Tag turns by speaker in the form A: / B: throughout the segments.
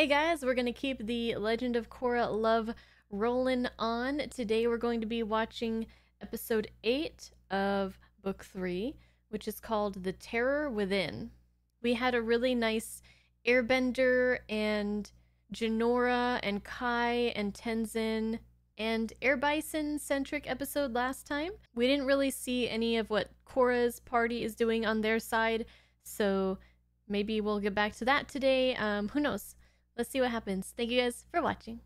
A: Hey guys, we're going to keep the Legend of Korra love rolling on. Today we're going to be watching episode 8 of book 3, which is called The Terror Within. We had a really nice Airbender and Jinora and Kai and Tenzin and Air Bison centric episode last time. We didn't really see any of what Korra's party is doing on their side, so maybe we'll get back to that today. Um, who knows? Let's see what happens. Thank you guys for watching.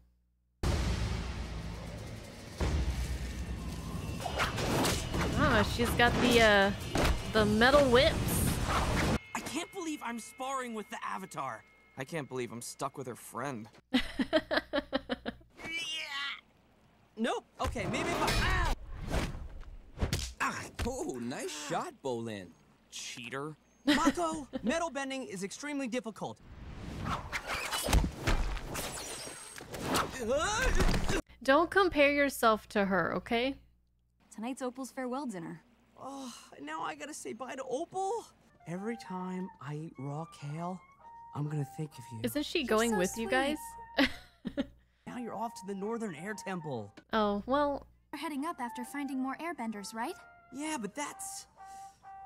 A: Oh, she's got the uh, the metal whips.
B: I can't believe I'm sparring with the Avatar. I can't believe I'm stuck with her friend. Nope. Okay, maybe if I. Ah!
C: Ah, oh, nice shot, Bolin.
B: Cheater. Mako, metal bending is extremely difficult.
A: Don't compare yourself to her, okay?
D: Tonight's Opal's farewell dinner.
B: Oh, now I gotta say bye to Opal. Every time I eat raw kale, I'm gonna think of you.
A: Isn't she going
D: so
A: with you guys?
B: Now you're off to the Northern Air Temple.
A: oh, well,
D: We're heading up after finding more airbenders, right?
B: Yeah, but that's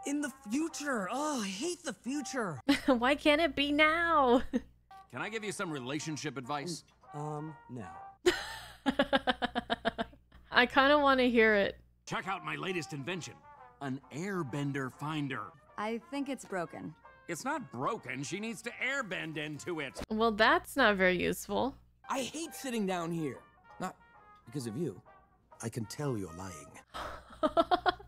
B: in the future. Oh, I hate the future.
A: why can't it be now?
E: Can I give you some relationship advice?
B: Um, no.
A: I kind of want to hear it.
E: Check out my latest invention an airbender finder.
D: I think it's broken.
E: It's not broken, she needs to airbend into it.
A: Well, that's not very useful.
C: I hate sitting down here. Not because of you. I can tell you're lying.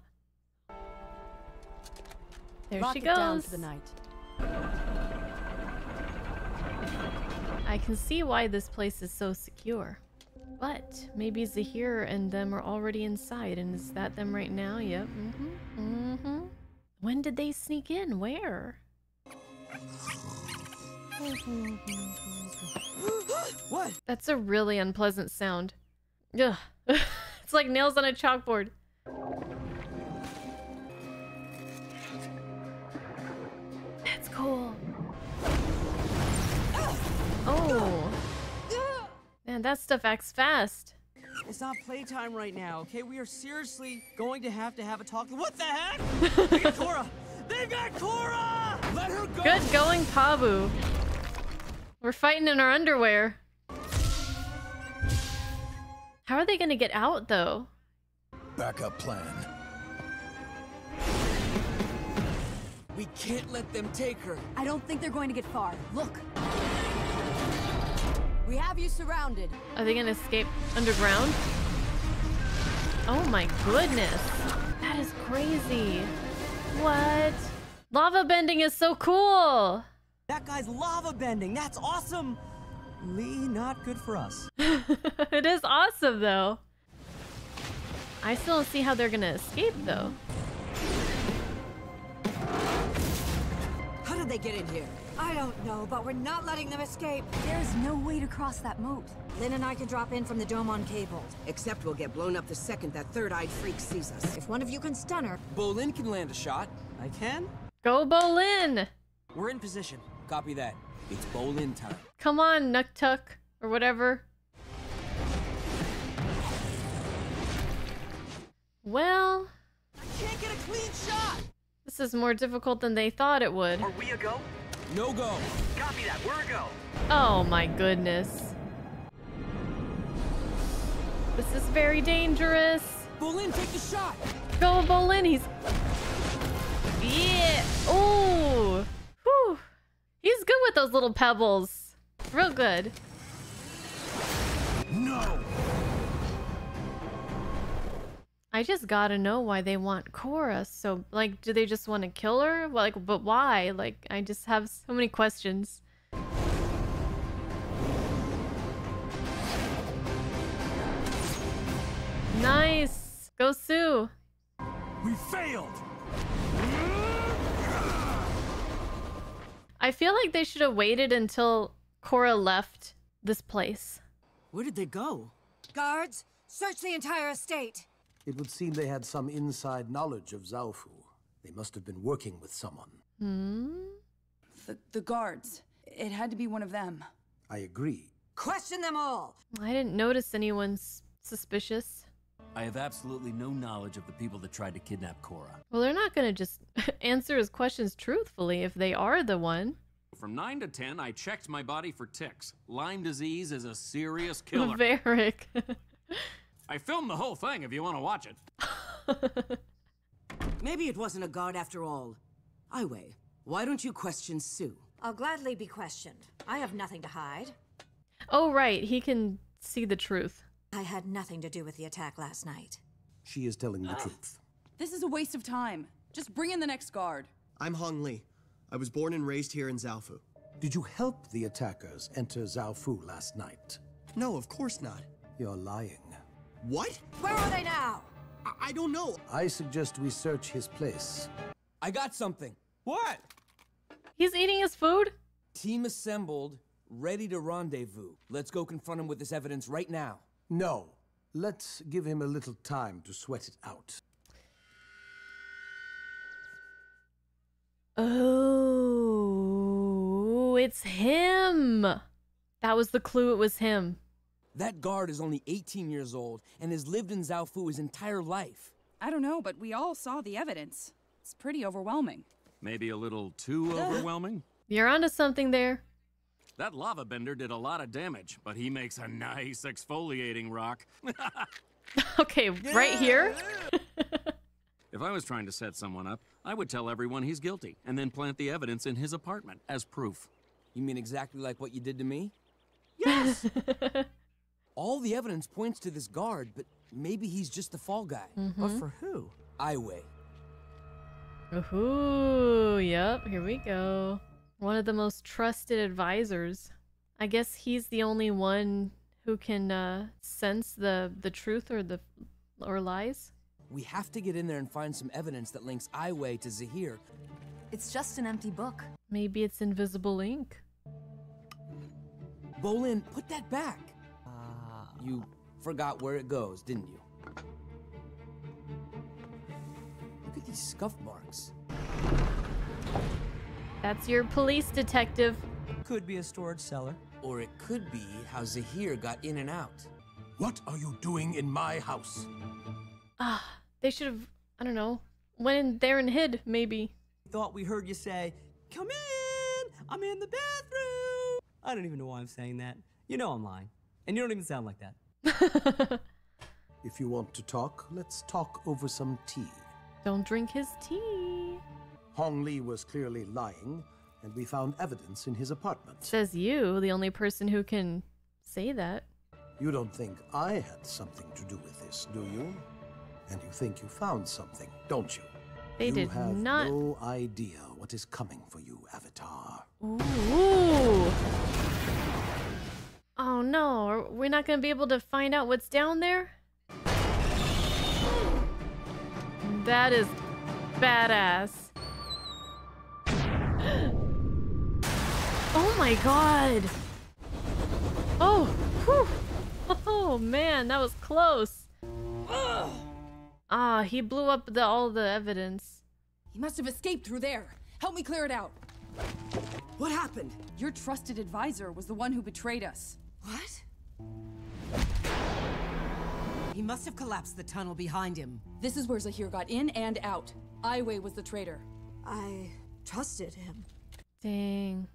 A: There
F: Lock
A: she
F: it down
A: goes.
F: for the night.
A: I can see why this place is so secure. But maybe Zahir and them are already inside, and is that them right now? Yep. Mm-hmm. Mm-hmm. When did they sneak in? Where?
B: What?
A: That's a really unpleasant sound. Ugh. it's like nails on a chalkboard. That's cool. Oh. Man, that stuff acts fast.
B: It's not playtime right now, okay? We are seriously going to have to have a talk. What the heck? they got Korra! They've got Korra! Let her go!
A: Good going, Pabu. We're fighting in our underwear. How are they gonna get out, though?
C: Backup plan. We can't let them take her.
D: I don't think they're going to get far. Look.
F: We have you surrounded.
A: Are they gonna escape underground? Oh my goodness. That is crazy. What? Lava bending is so cool.
B: That guy's lava bending. That's awesome. Lee, not good for us.
A: it is awesome though. I still don't see how they're gonna escape though.
F: How did they get in here? I don't know, but we're not letting them escape.
D: There's no way to cross that moat.
F: Lin and I can drop in from the dome on cable. Except we'll get blown up the second that third-eyed freak sees us. If one of you can stun her,
C: Bolin can land a shot.
B: I can?
A: Go Bolin!
B: We're in position.
C: Copy that. It's Bolin time.
A: Come on, Nuktuk, or whatever. Well, I
B: Can't get a clean shot!
A: this is more difficult than they thought it would.
G: Are we a go?
C: No go.
G: Copy that, we're a go.
A: Oh my goodness. This is very dangerous.
C: Bolin, take the shot.
A: Go Bolin, he's... Yeah! Ooh! Whew! He's good with those little pebbles. Real good.
E: No!
A: I just gotta know why they want Korra. So, like, do they just want to kill her? Like, but why? Like, I just have so many questions. Nice! Go Su!
E: We failed!
A: I feel like they should have waited until Korra left this place.
B: Where did they go?
F: guards, search the entire estate.
H: It would seem they had some inside knowledge of Zaofu. They must have been working with someone.
A: Hmm?
I: The, the guards. It had to be one of them.
H: I agree.
F: Question them all!
A: I didn't notice anyone suspicious.
E: I have absolutely no knowledge of the people that tried to kidnap Korra.
A: Well, they're not gonna just answer his questions truthfully if they are the one.
E: From 9 to 10, I checked my body for ticks. Lyme disease is a serious killer.
A: Varrick.
E: I filmed the whole thing if you want to watch it.
F: Maybe it wasn't a guard after all. Aiwei, why don't you question Su?
G: I'll gladly be questioned. I have nothing to hide.
A: oh, right. He can see the truth.
G: I had nothing to do with the attack last night.
H: She is telling the ah. truth.
I: This is a waste of time. Just bring in the next guard.
J: I'm Hong Li. I was born and raised here in Zaofu.
H: Did you help the attackers enter Zaofu last night?
J: No, of course not.
H: You're lying.
J: What?
G: Where are they now?
J: I, I don't know.
H: I suggest we search his place.
C: I got something.
B: What?
A: He's eating his food?
C: Team assembled, ready to rendezvous. Let's go confront him with this evidence right now.
H: No. Let's give him a little time to sweat it out.
A: Oh, it's him. That was the clue. It was him.
C: That guard is only 18 years old and has lived in Zaofu his entire life.
I: I don't know, but we all saw the evidence. It's pretty overwhelming.
E: Maybe a little too overwhelming?
A: You're onto something there.
E: That lava bender did a lot of damage, but he makes a nice exfoliating rock.
A: Okay, right here.
E: if I was trying to set someone up, I would tell everyone he's guilty and then plant the evidence in his apartment as proof.
C: You mean exactly like what you did to me?
B: Yes!
C: All the evidence points to this guard, but maybe he's just the fall guy.
B: But for who?
C: Aiwei.
A: Ooh, yep, here we go. One of the most trusted advisors. I guess he's the only one who can uh, sense the the truth or the or lies.
C: We have to get in there and find some evidence that links Aiwei to Zahir.
D: It's just an empty book.
A: Maybe it's invisible ink.
C: Bolin, put that back. You forgot where it goes, didn't you? Look at these scuff marks.
A: That's your police detective.
B: could be a storage cellar.
C: Or it could be how Zahir got in and out.
H: What are you doing in my house?
A: Ah, they should have. I don't know. Went in there and hid, maybe.
B: Thought we heard you say, Come in! I'm in the bathroom! I don't even know why I'm saying that. You know I'm lying. And you don't even sound like that.
H: If you want to talk, let's talk over some tea.
A: Don't drink his tea.
H: Hong Li was clearly lying, and we found evidence in his apartment.
A: Says you, the only person who can say that.
H: You don't think I had something to do with this, do you? And you think you found something, don't you?
A: They
H: you
A: did
H: have
A: not-
H: no idea what is coming for you, Avatar.
A: Ooh. Oh no, are we not gonna be able to find out what's down there? That is badass. Oh my god. Oh, whew. Oh man, that was close. Ah, he blew up the all the evidence.
I: He must have escaped through there. Help me clear it out.
F: What happened?
I: Your trusted advisor was the one who betrayed us.
F: What? He must have collapsed the tunnel behind him.
I: This is where Zahir got in and out. Aiwei was the traitor.
G: I trusted him.
A: Dang.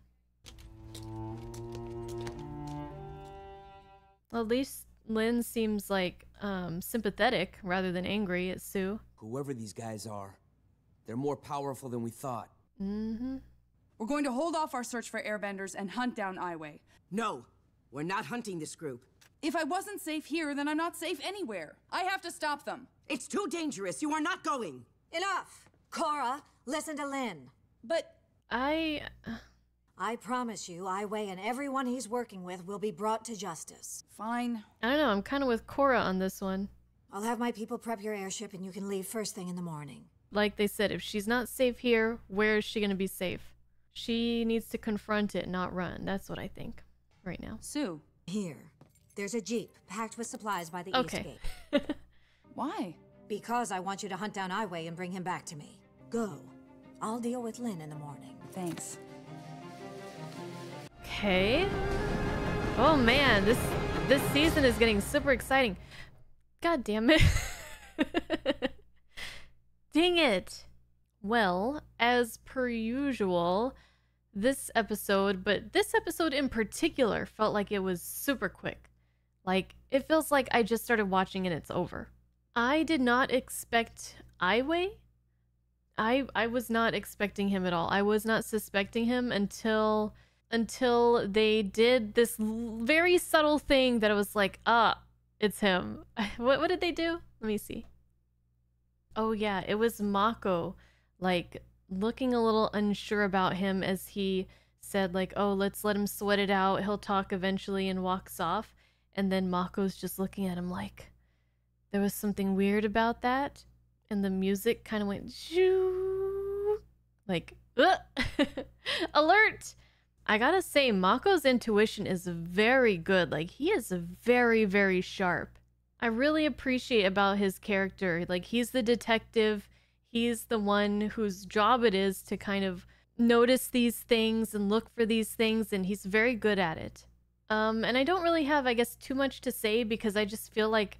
A: Well, at least Lin seems like um, sympathetic rather than angry at Su.
C: Whoever these guys are, they're more powerful than we thought.
A: Mm-hmm.
I: We're going to hold off our search for airbenders and hunt down Aiwei.
F: No, we're not hunting this group.
I: If I wasn't safe here, then I'm not safe anywhere. I have to stop them.
F: It's too dangerous. You are not going.
G: Enough! Korra, listen to Lin.
I: But
A: I.
G: I promise you, I Aiwei and everyone he's working with will be brought to justice.
I: Fine.
A: I don't know. I'm kind of with Korra on this one.
G: I'll have my people prep your airship and you can leave first thing in the morning.
A: Like they said, if she's not safe here, where is she going to be safe? She needs to confront it, not run. That's what I think right now.
I: Su.
G: Here. There's a jeep packed with supplies by the
A: Okay.
G: east gate.
I: Why?
G: Because I want you to hunt down Aiwei and bring him back to me. Go. I'll deal with Lin in the morning.
I: Thanks.
A: Okay. Oh man, this this season is getting super exciting. God damn it. Dang it. Well, as per usual, this episode, but this episode in particular felt like it was super quick. Like it feels like I just started watching and it's over. I did not expect Aiwei. I I was not expecting him at all. I was not suspecting him until until they did this very subtle thing that I was like, ah, it's him. what what did they do? Let me see. Oh yeah, it was Mako, like looking a little unsure about him as he said like, "Oh, let's let him sweat it out. He'll talk eventually," and walks off. And then Mako's just looking at him like there was something weird about that, and the music kind of went shoo, like alert. I gotta say, Mako's intuition is very good. Like he is very, very sharp. I really appreciate about his character. Like he's the detective. He's the one whose job it is to kind of notice these things and look for these things, and he's very good at it. Um, and I don't really have, I guess, too much to say because I just feel like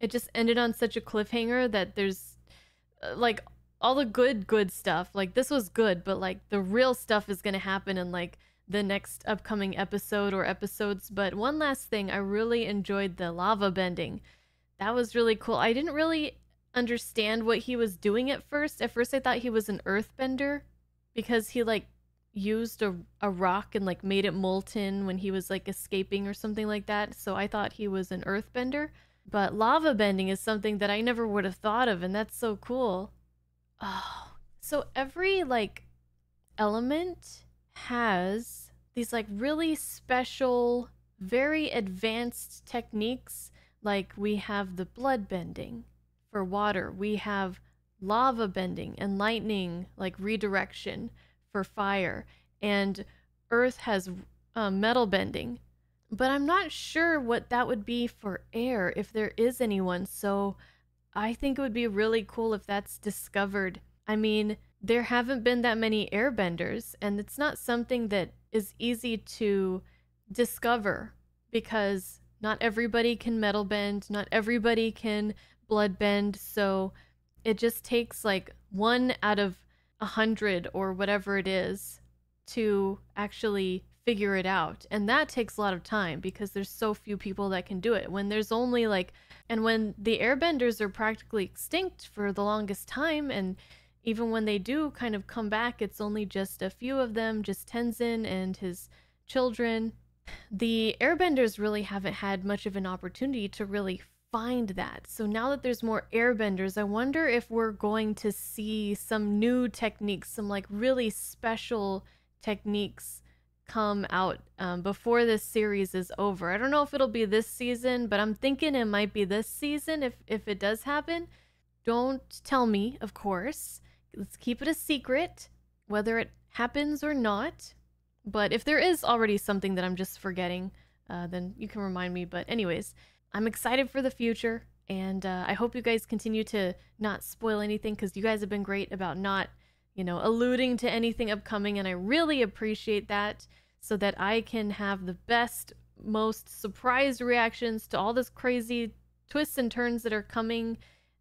A: it just ended on such a cliffhanger that there's uh, like all the good, good stuff. Like this was good, but like the real stuff is gonna happen in like the next upcoming episode or episodes. But one last thing, I really enjoyed the lava bending. That was really cool. I didn't really understand what he was doing at first. At first, I thought he was an earthbender because he like used a, a rock and like made it molten when he was like escaping or something like that. So I thought he was an earthbender. But lava bending is something that I never would have thought of, and that's so cool. Oh, so every like element has these like really special, very advanced techniques. Like we have the blood bending for water, we have lava bending and lightning, like redirection for fire, and earth has uh, metal bending. But I'm not sure what that would be for air if there is anyone. So I think it would be really cool if that's discovered. I mean, there haven't been that many airbenders, and it's not something that is easy to discover because not everybody can metal bend, not everybody can blood bend. So it just takes like one out of a hundred or whatever it is to actually figure it out. And that takes a lot of time because there's so few people that can do it. When there's only like, and when the airbenders are practically extinct for the longest time, and even when they do kind of come back, it's only just a few of them, just Tenzin and his children. The airbenders really haven't had much of an opportunity to really find that. So now that there's more airbenders, I wonder if we're going to see some new techniques, some like really special techniques come out um, before this series is over. I don't know if it'll be this season, but I'm thinking it might be this season if if it does happen. Don't tell me, of course. Let's keep it a secret, whether it happens or not. But if there is already something that I'm just forgetting, uh, then you can remind me. But anyways, I'm excited for the future, and uh, I hope you guys continue to not spoil anything because you guys have been great about not, you know, alluding to anything upcoming, and I really appreciate that so that I can have the best, most surprised reactions to all this crazy twists and turns that are coming,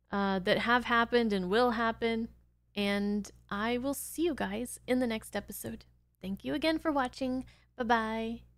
A: uh, that have happened and will happen. And I will see you guys in the next episode. Thank you again for watching. Bye bye.